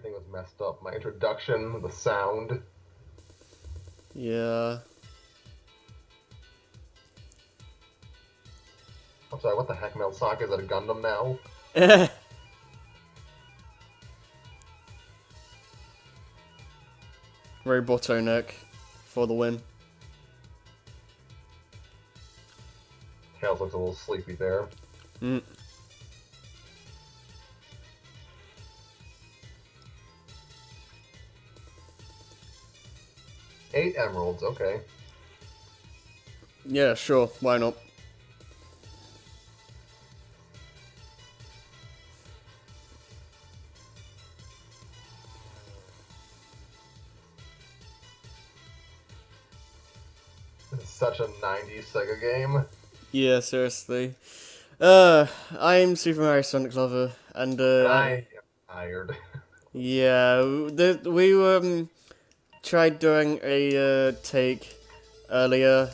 everything was messed up. My introduction, the sound. Yeah. I'm sorry, what the heck, Mel Saka? Is that a Gundam now? Robotnik for the win. Tails looks a little sleepy there. Mm. Emeralds, okay. Yeah, sure. Why not? This such a 90s Sega game. Yeah, seriously. Uh, I'm Super Mario Sonic Lover, and uh, I am tired. yeah, the, we um tried doing a uh, take earlier,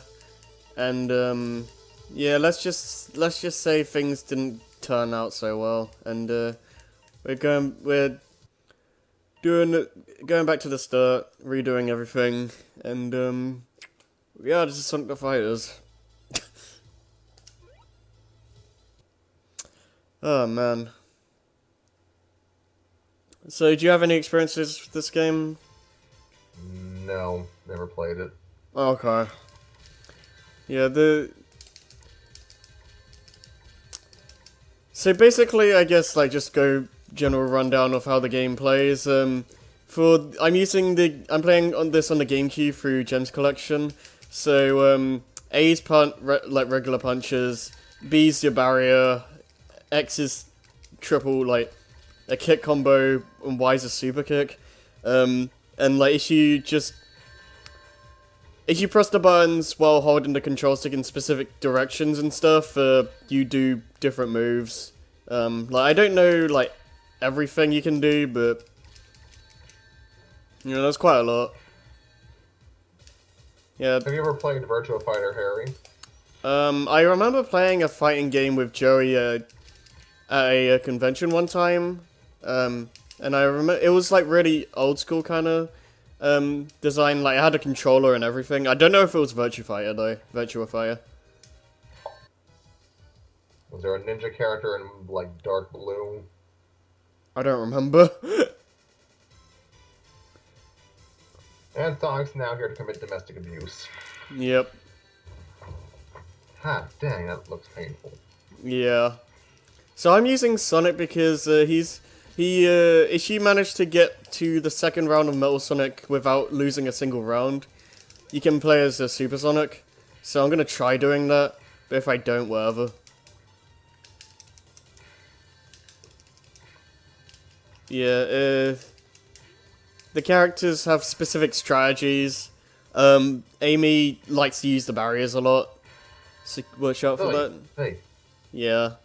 and um yeah, let's just let's just say things didn't turn out so well, and uh, we're going we're doing going back to the start, redoing everything, and um yeah, this is Sonic the Fighters. Oh man. So, do you have any experiences with this game? No, never played it. Okay. Yeah, the. So basically, I guess like just go general rundown of how the game plays. Um, for I'm using the I'm playing on this on the GameCube through Gems Collection. So um, A's punt re- like regular punches, B's your barrier, X is triple like a kick combo, and Y is a super kick. Um, and like if you just if you press the buttons while holding the control stick in specific directions and stuff, uh, you do different moves. Um, like I don't know like everything you can do, but you know there's quite a lot. Yeah, Have you ever played Virtua Fighter, Harry? um, I remember playing a fighting game with Joey uh, at a, uh convention one time, um, and I remember it was like really old school kind of um, design. Like it had a controller and everything. I don't know if it was Virtua Fighter though. Virtua Fighter. Was there a ninja character in, like, dark blue? I don't remember. And Sonic's now here to commit domestic abuse. yep. Ha, dang, that looks painful. Yeah. So I'm using Sonic because uh, he's he uh, Ishii managed to get to the second round of Metal Sonic without losing a single round. You can play as a Super Sonic, so I'm gonna try doing that. But if I don't, whatever. Yeah. Uh, the characters have specific strategies. Um, Amy likes to use the barriers a lot. So watch out for that. Hey, Yeah.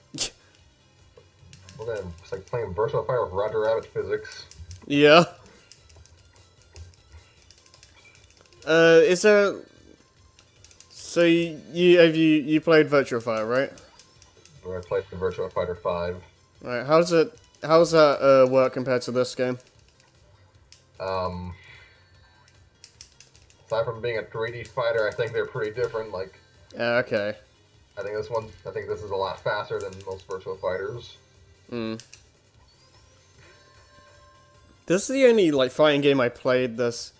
We're gonna, it's like playing Virtua Fighter with Roger Rabbit physics. Yeah. Uh, is there? So you, you have you you played Virtua Fighter, right? I played the Virtua Fighter 5. Right. How's it? How's that uh, work compared to this game? Um, aside from being a 3D fighter, I think they're pretty different. Like, Uh, okay. I think this one, I think this is a lot faster than most Virtua Fighters. Hmm. This is the only like fighting game I played that's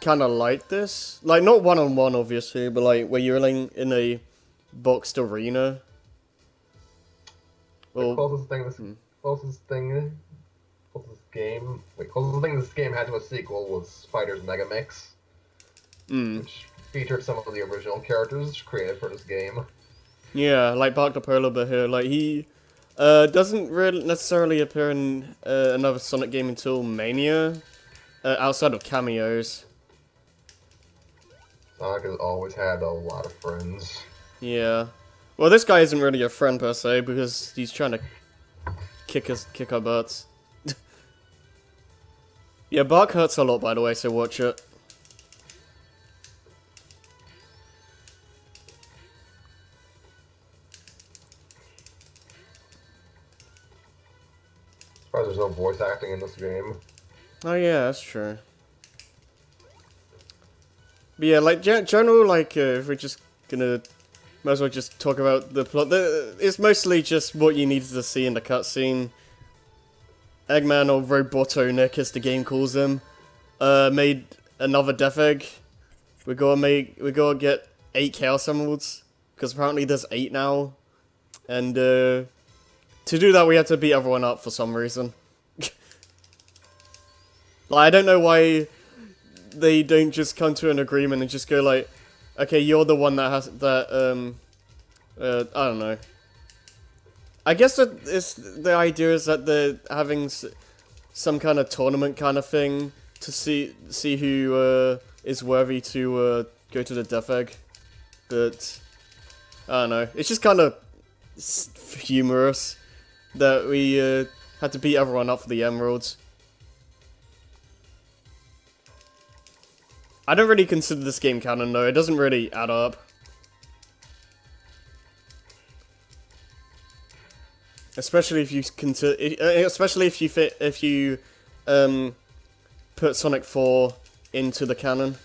kind of like this. Like not one on one, obviously, but like where you're like in a boxed arena. The Well, closest thing this hmm. closest thing closest game wait closest thing this game had to a sequel was Fighters Mega Mix, mm. which featured some of the original characters created for this game. Yeah, like Bark the Polar Bear here. Like he uh, doesn't really necessarily appear in uh, another Sonic game until Mania, uh, outside of cameos. Sonic has always had a lot of friends. Yeah. Well, this guy isn't really a friend per se because he's trying to kick us, kick our butts. yeah, Bark hurts a lot, by the way, so watch it. There's no voice acting in this game. Oh yeah, that's true. But yeah, like gen general, like uh, if we're just gonna, might as well just talk about the plot. The, it's mostly just what you needed to see in the cutscene. Eggman or Robotnik, as the game calls him, uh, made another Death Egg. We gotta make, we gotta get eight Chaos Emeralds because apparently there's eight now, and uh, to do that we have to beat everyone up for some reason. Like I don't know why they don't just come to an agreement and just go like, okay, you're the one that has that um, uh, I don't know. I guess that it's, the idea is that they're having some kind of tournament kind of thing to see see who uh, is worthy to uh, go to the Death Egg. But I don't know. It's just kind of humorous that we uh, had to beat everyone up for the emeralds. I don't really consider this game canon though. It doesn't really add up. Especially if you consider, especially if you fit, if you um, put Sonic 4 into the canon.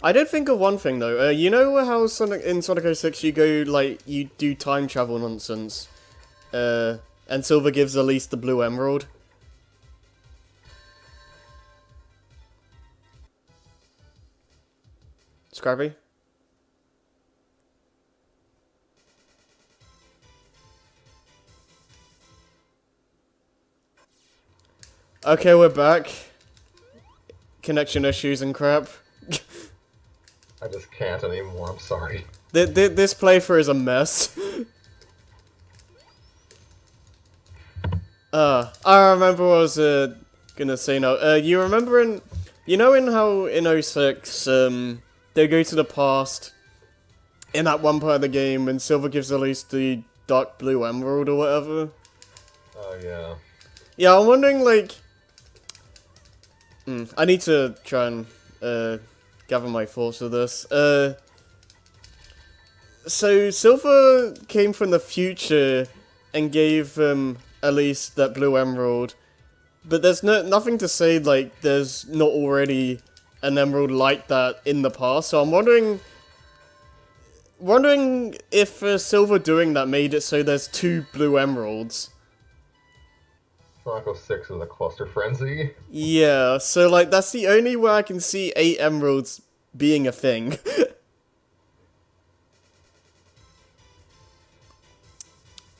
I did think of one thing though. Uh, you know how Sonic in Sonic 06 you go like you do time travel nonsense, uh, and Silver gives Elise the blue emerald. Scrappy. Okay, we're back. Connection issues and crap. I just can't anymore, I'm sorry. Th th this playthrough is a mess. uh, I remember what I was uh, gonna say now. Uh, you remember in, you know in how in 06, um, they go to the past in that one part of the game and Silver gives Elise the dark blue emerald or whatever? Oh, yeah. Yeah, I'm wondering, like... Hmm, I need to try and uh, gather my thoughts of this. Uh, so, Silver came from the future and gave um, Elise that blue emerald, but there's no nothing to say, like, there's not already an emerald like that in the past, so I'm wondering... Wondering if uh, Silver doing that made it so there's two blue emeralds. Sonic 06 is a cluster frenzy. Yeah, so like that's the only way I can see eight emeralds being a thing.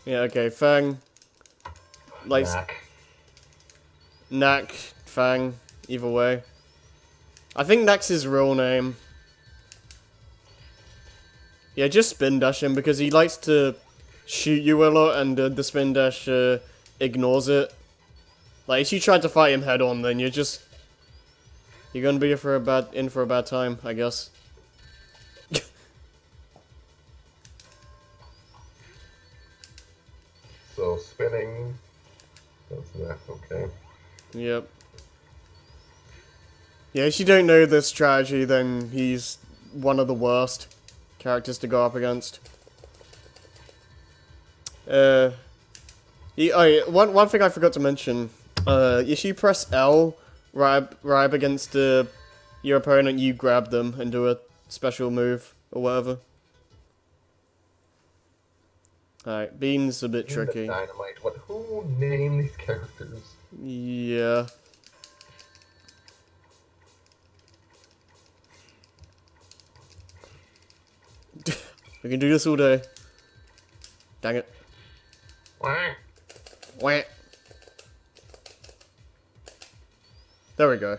yeah, okay, Fang. Like Nack. Nack, Fang, either way. I think Nack's his real name. Yeah, just spin dash him because he likes to shoot you a lot and uh, the spin dash uh, ignores it. Like, if you try to fight him head on, then you're just... You're gonna be for a bad, in for a bad time, I guess. That's that, okay. Yep. Yeah, if you don't know this strategy, then he's one of the worst characters to go up against. Uh, he, oh, yeah, one, one thing I forgot to mention. Uh, if you press L right, right against uh, your opponent, you grab them and do a special move or whatever. Alright, Bean's a bit the tricky. Dynamite. What? Who named these characters? Yeah. we can do this all day. Dang it. Wah. Wah. There we go.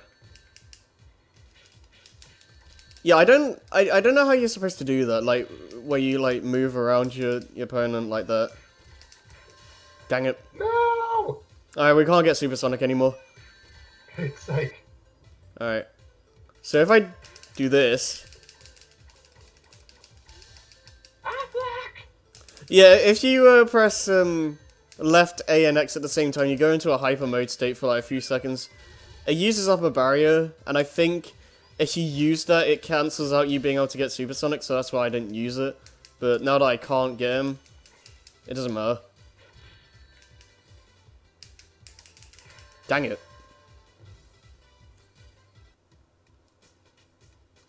Yeah, I don't I, I don't know how you're supposed to do that, like where you like move around your, your opponent like that. Dang it. No! Alright, we can't get Supersonic anymore. It's like. Alright. So if I do this. Ah! Yeah, if you uh, press um, left A and X at the same time, you go into a hyper mode state for like a few seconds. It uses up a barrier, and I think if you use that, it cancels out you being able to get Supersonic, so that's why I didn't use it. but now that I can't get him, it doesn't matter. Dang it.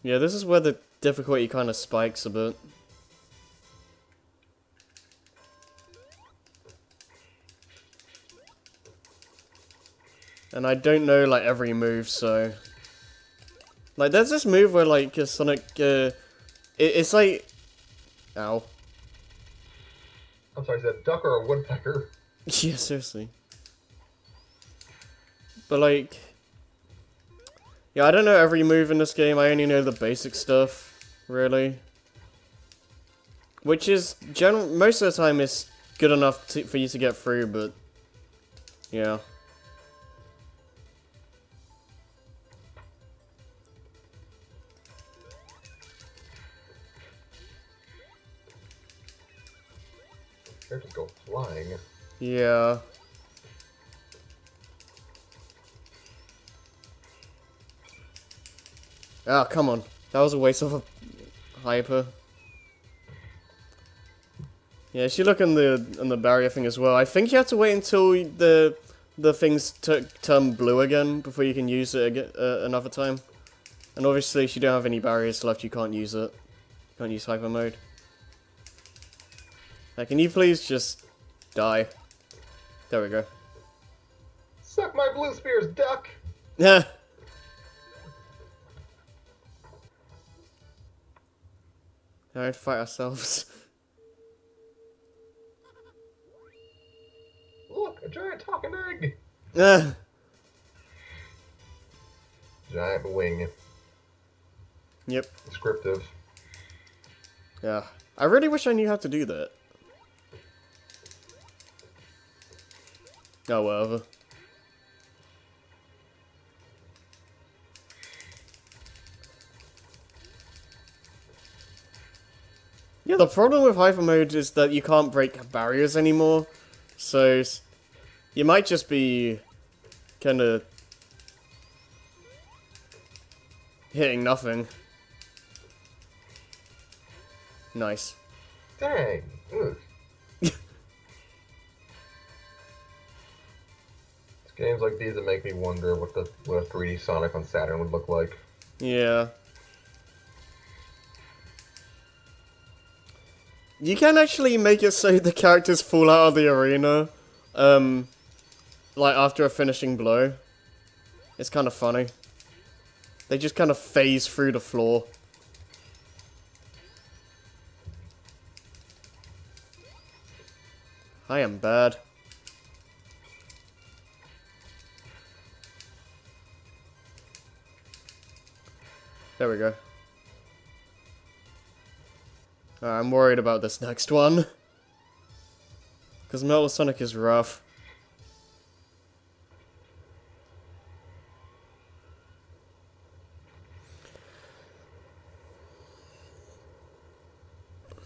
Yeah, this is where the difficulty kind of spikes a bit. And I don't know, like, every move, so... Like, there's this move where, like, uh, Sonic, uh... It, it's like... Ow. I'm sorry, is that a duck or a woodpecker? yeah, seriously. But, like... Yeah, I don't know every move in this game, I only know the basic stuff, really. Which is, general most of the time is good enough to, for you to get through, but... Yeah. Flying. Yeah. Ah, come on. That was a waste of a hyper. Yeah, she look in the in the barrier thing as well. I think you have to wait until the the things turn blue again before you can use it again, uh, another time. And obviously, if you don't have any barriers left, you can't use it. You can't use hyper mode. Now, can you please just die? There we go. Suck my blue spears, duck! Yeah. Alright, fight ourselves. Look, a giant talking egg! Ah. Giant wing. Yep. Descriptive. Yeah. I really wish I knew how to do that. Oh, whatever. Yeah, the problem with Hyper Mode is that you can't break barriers anymore. So, you might just be kind of hitting nothing. Nice. Dang. Ugh. Games like these that make me wonder what the what a 3D Sonic on Saturn would look like. Yeah. You can actually make it so the characters fall out of the arena, um, like after a finishing blow. It's kind of funny. They just kind of phase through the floor. I am bad. There we go. I'm worried about this next one. Because Metal Sonic is rough.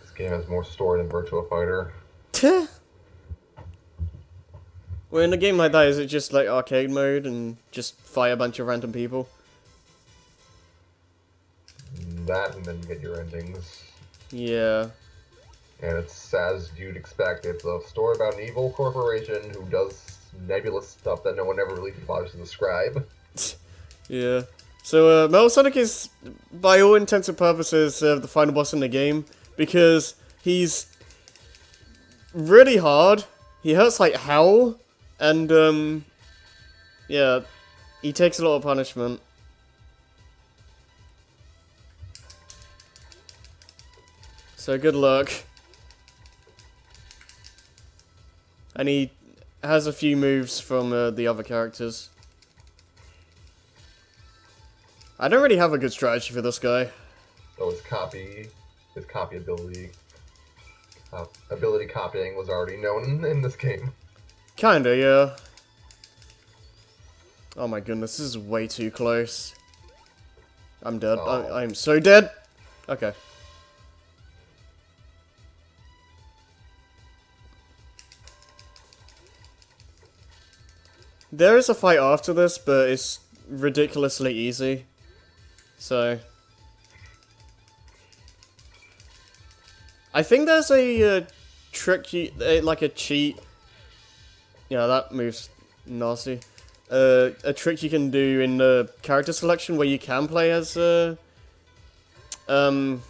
This game has more story than Virtua Fighter. well, in a game like that, is it just like arcade mode and just fight a bunch of random people? That and then get your endings. Yeah. And it's as you'd expect. It's a story about an evil corporation who does nebulous stuff that no one ever really bothers to describe. yeah. So, uh, Metal Sonic is, by all intents and purposes, uh, the final boss in the game because he's really hard. He hurts like hell, and um, yeah, he takes a lot of punishment. So good luck. And he has a few moves from uh, the other characters. I don't really have a good strategy for this guy. Oh, his copy, his copy ability, uh, ability copying was already known in this game. Kinda, yeah. Oh my goodness, this is way too close. I'm dead. Oh. I I'm so dead. Okay. There is a fight after this, but it's ridiculously easy. So... I think there's a uh, trick, you, uh, like a cheat. Yeah, that moves nasty. Uh, a trick you can do in the character selection where you can play as uh, um,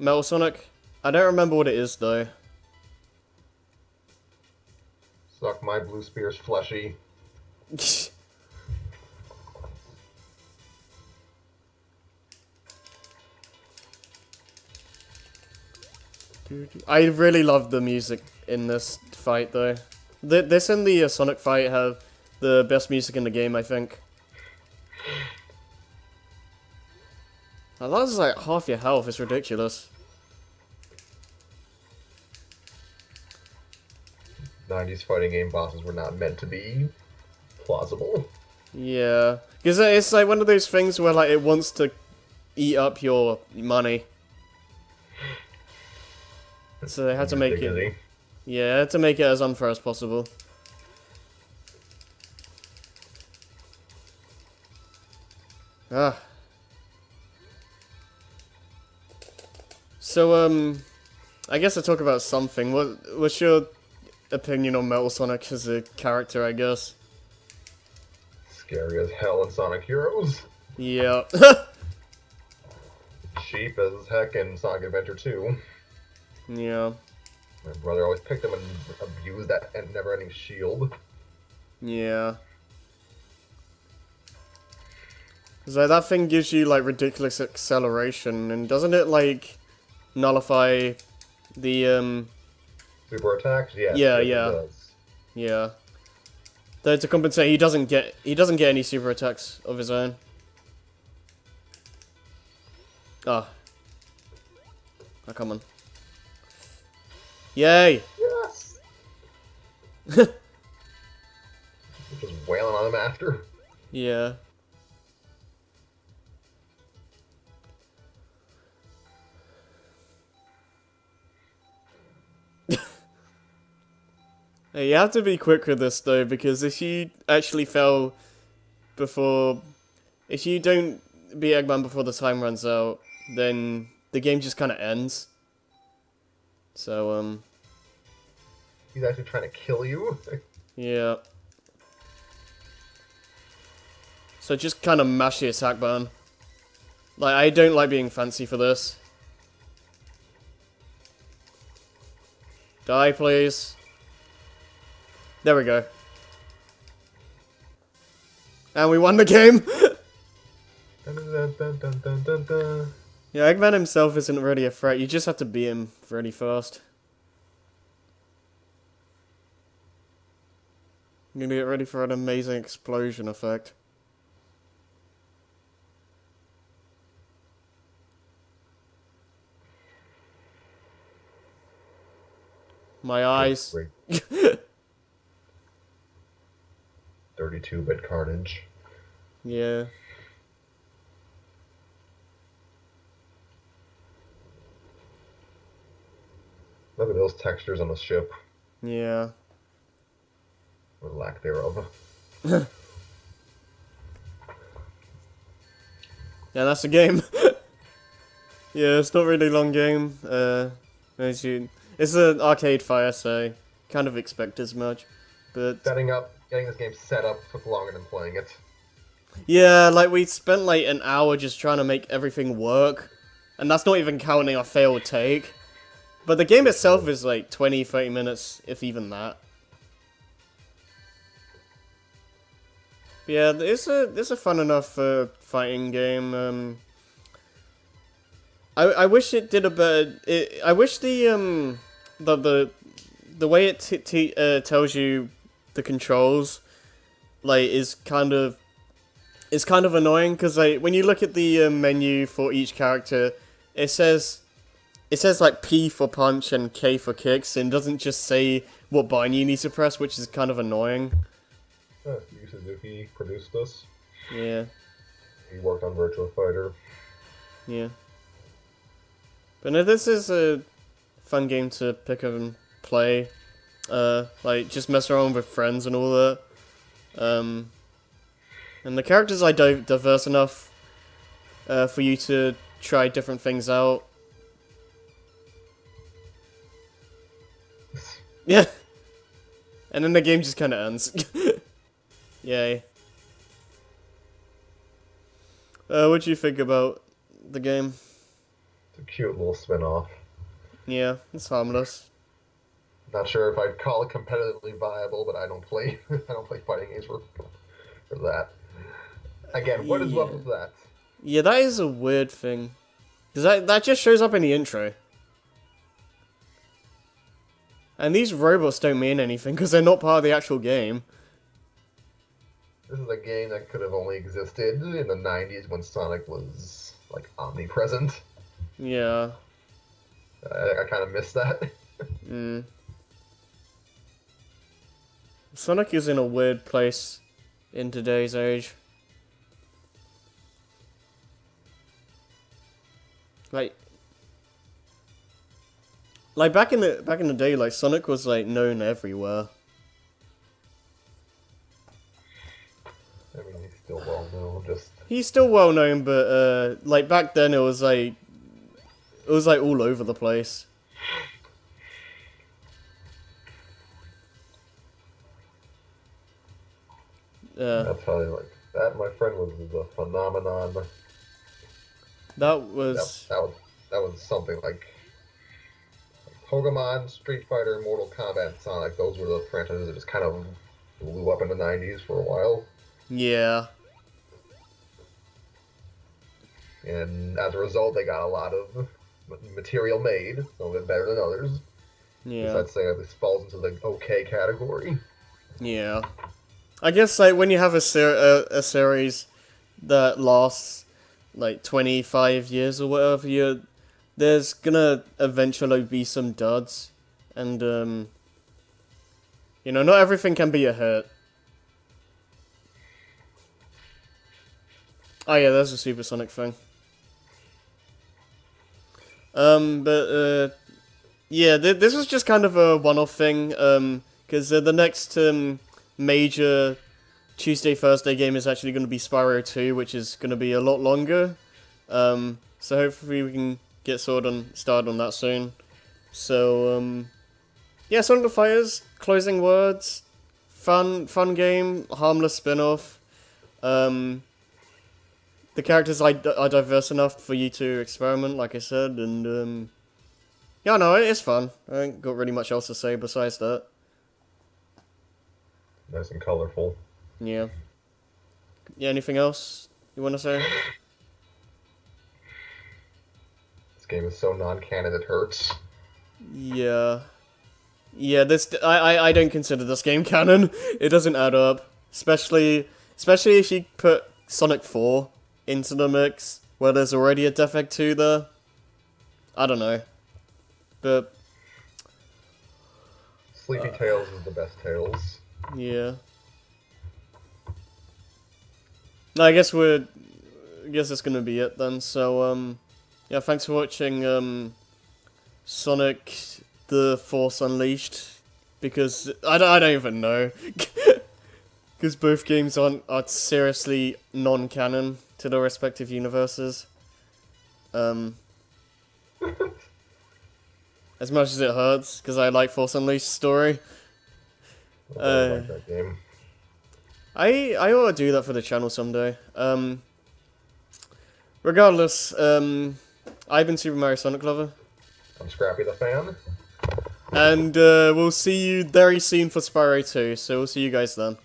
Metal Sonic. I don't remember what it is though. Suck my blue spear's fleshy. I really love the music in this fight though. Th this and the uh, Sonic fight have the best music in the game, I think. That is like half your health, it's ridiculous. 90s fighting game bosses were not meant to be plausible. Yeah, because it's like one of those things where like it wants to eat up your money. So they had to make it. Yeah, had to make it as unfair as possible. Ah. So um, I guess I talk about something. What what's your opinion on Metal Sonic as a character? I guess. Scary as hell in Sonic Heroes. Yeah. Cheap as heck in Sonic Adventure 2. Yeah. My brother always picked him and abused that never-ending shield. Yeah. So that thing gives you like ridiculous acceleration, and doesn't it like nullify the um? Super attacks, yeah. Yeah, yeah, yeah. Though to compensate, he doesn't get he doesn't get any super attacks of his own. Ah. Oh. oh, come on. Yay! Yes! Just wailing on him after. Yeah. You have to be quick with this though, because if you actually fell before... If you don't beat Eggman before the time runs out, then the game just kind of ends. So, um... He's actually trying to kill you? yeah. So just kind of mash the attack button. Like, I don't like being fancy for this. Die, please. There we go. And we won the game! yeah, Eggman himself isn't really a threat. You just have to beat him really fast. I'm gonna get ready for an amazing explosion effect. My eyes. 32-bit carnage. Yeah. Look at those textures on the ship. Yeah. Or lack thereof. yeah, that's the game. yeah, it's not really a long game. Uh, as you, it's an arcade fire, so kind of expect as much. But setting up, getting this game set up took longer than playing it. Yeah, like we spent like an hour just trying to make everything work, and that's not even counting a failed take. But the game itself is like 20, 30 minutes, if even that. But yeah, it's a it's a fun enough uh, fighting game. Um, I I wish it did a better. It, I wish the um the the the way it uh, tells you the controls like is kind of is kind of annoying because like when you look at the uh, menu for each character, it says it says like P for punch and K for kicks, and doesn't just say what button you need to press, which is kind of annoying. Yu Suzuki produced this. Yeah. He worked on Virtua Fighter. Yeah. But no, this is a fun game to pick up and play. Uh, like, just mess around with friends and all that. Um, and the characters are di diverse enough uh, for you to try different things out. Yeah. And then the game just kind of ends. Yay. Uh, what do you think about the game? It's a cute little spin-off. Yeah, it's harmless. Not sure if I'd call it competitively viable, but I don't play. I don't play fighting games for for that. Again, what is up with that? Yeah, that is a weird thing. Cause that that just shows up in the intro. And these robots don't mean anything because they're not part of the actual game. This is a game that could have only existed in the '90s when Sonic was like omnipresent. Yeah. I, I kind of miss that. Mm. Sonic is in a weird place in today's age. Like, like back in the back in the day, like Sonic was like known everywhere. I mean, he's still well known. Just He's still well known, but uh, like back then, it was like it was like all over the place. Uh, I'll tell you, like that, my friend was the phenomenon. That, that was that was that was something like, Pokemon, Street Fighter, Mortal Kombat, Sonic. Those were the franchises that just kind of blew up in the '90s for a while, yeah. and as a result, they got a lot of material made. Some of it better than others. Yeah. I'd say this falls into the okay category. Yeah. I guess like when you have a ser- a, a series that lasts like 25 years or whatever, you there's gonna eventually be some duds and um you know, not everything can be a hit. Oh yeah, there's a supersonic thing. Um, but uh, yeah, th- this was just kind of a one-off thing. Um, because uh, the next um major Tuesday Thursday game is actually going to be Spyro 2, which is going to be a lot longer. Um, so hopefully we can get on started on that soon. So um, yeah, Sonic the Fighters. Closing words. Fun, fun game. Harmless spin-off. Um, the characters are, are diverse enough for you to experiment, like I said, and um, yeah, no, it's fun. I ain't got really much else to say besides that. Nice and colorful. Yeah. Yeah, anything else you want to say? This game is so non-canon it hurts. Yeah. Yeah, this I, I I don't consider this game canon. It doesn't add up, especially especially if you put Sonic 4 into the mix where there's already a Death Egg 2 there. I don't know. But Sleepy uh. Tails is the best Tails. Yeah. No, I guess we're I guess that's going to be it then. So um yeah, thanks for watching um Sonic the Force Unleashed because I don't, I don't even know. Because both games aren't are seriously non-canon to their respective universes. Um, as much as it hurts, because I like Force Unleashed story. I Uh, like that game. I I ought to do that for the channel someday. Um, regardless, um, I've been Super Mario Sonic Lover, I'm Scrappy the Fan. and uh, we'll see you very soon for Spyro 2. So we'll see you guys then.